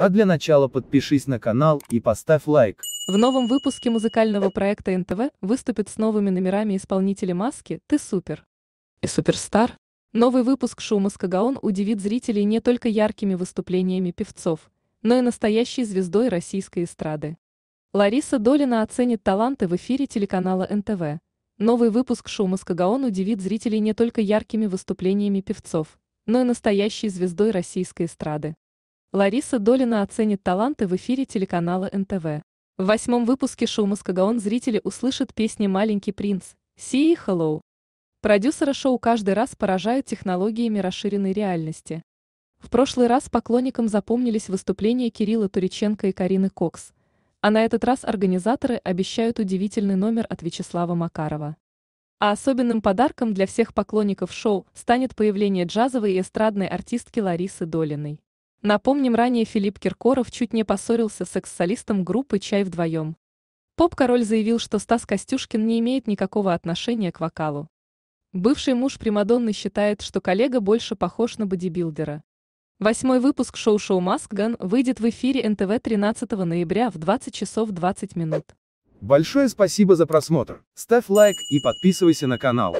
А для начала подпишись на канал и поставь лайк. В новом выпуске музыкального проекта НТВ выступит с новыми номерами исполнители маски «Ты супер» и «Суперстар». Новый выпуск шоу «Маскагаон» удивит зрителей не только яркими выступлениями певцов, но и настоящей звездой российской эстрады. Лариса Долина оценит таланты в эфире телеканала НТВ. Новый выпуск шоу «Маскагаон» удивит зрителей не только яркими выступлениями певцов, но и настоящей звездой российской эстрады. Лариса Долина оценит таланты в эфире телеканала НТВ. В восьмом выпуске шоу «Маскагаон» зрители услышат песни «Маленький принц», «Си» и «Hello». Продюсеры шоу каждый раз поражают технологиями расширенной реальности. В прошлый раз поклонникам запомнились выступления Кирилла Туриченко и Карины Кокс, а на этот раз организаторы обещают удивительный номер от Вячеслава Макарова. А особенным подарком для всех поклонников шоу станет появление джазовой и эстрадной артистки Ларисы Долиной. Напомним, ранее Филипп Киркоров чуть не поссорился с экс-солистом группы «Чай вдвоем». Поп-король заявил, что Стас Костюшкин не имеет никакого отношения к вокалу. Бывший муж Примадонны считает, что коллега больше похож на бодибилдера. Восьмой выпуск шоу-шоу «Маскган» выйдет в эфире НТВ 13 ноября в 20 часов 20 минут. Большое спасибо за просмотр. Ставь лайк и подписывайся на канал.